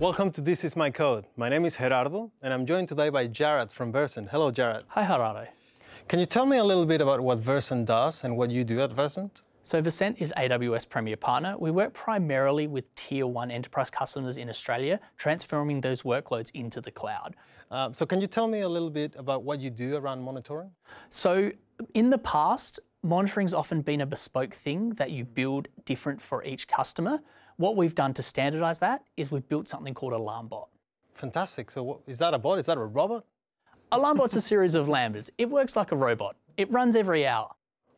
Welcome to This Is My Code. My name is Gerardo, and I'm joined today by Jarrad from Versent. Hello, Jarrad. Hi, Gerardo. Can you tell me a little bit about what Versent does and what you do at Versent? So Versent is AWS Premier Partner. We work primarily with Tier 1 enterprise customers in Australia, transforming those workloads into the cloud. Um, so can you tell me a little bit about what you do around monitoring? So in the past, monitoring's often been a bespoke thing that you build different for each customer. What we've done to standardize that is we've built something called Alarmbot. Fantastic. So what, is that a bot? Is that a robot? Alarmbot's a series of lambdas. It works like a robot. It runs every hour.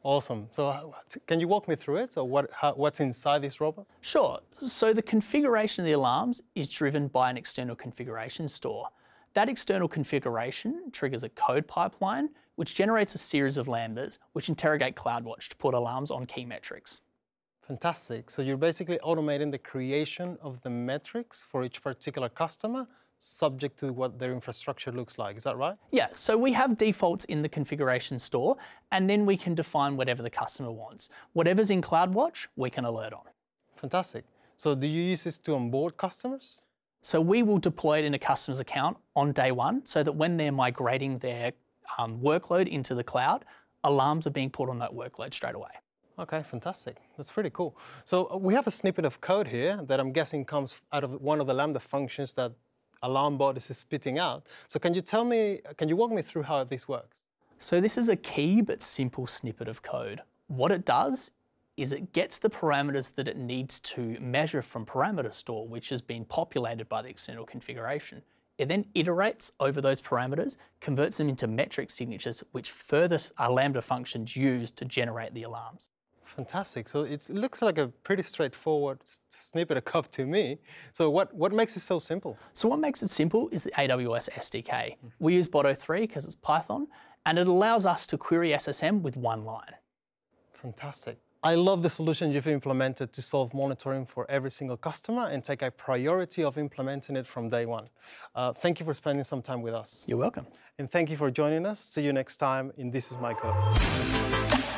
Awesome. So uh, can you walk me through it? So what, how, what's inside this robot? Sure. So the configuration of the alarms is driven by an external configuration store. That external configuration triggers a code pipeline, which generates a series of lambdas, which interrogate CloudWatch to put alarms on key metrics. Fantastic. So you're basically automating the creation of the metrics for each particular customer subject to what their infrastructure looks like. Is that right? Yeah, so we have defaults in the configuration store, and then we can define whatever the customer wants. Whatever's in CloudWatch, we can alert on. Fantastic. So do you use this to onboard customers? So we will deploy it in a customer's account on day one so that when they're migrating their um, workload into the cloud, alarms are being put on that workload straight away. Okay, fantastic. That's pretty cool. So uh, we have a snippet of code here that I'm guessing comes out of one of the Lambda functions that Alarmbot is spitting out. So can you tell me, can you walk me through how this works? So this is a key but simple snippet of code. What it does is it gets the parameters that it needs to measure from parameter store, which has been populated by the external configuration. It then iterates over those parameters, converts them into metric signatures, which further our Lambda functions use to generate the alarms. Fantastic. So it looks like a pretty straightforward snippet of code to me. So what, what makes it so simple? So what makes it simple is the AWS SDK. Mm -hmm. We use Boto3 because it's Python, and it allows us to query SSM with one line. Fantastic. I love the solution you've implemented to solve monitoring for every single customer and take a priority of implementing it from day one. Uh, thank you for spending some time with us. You're welcome. And thank you for joining us. See you next time in This Is My Code.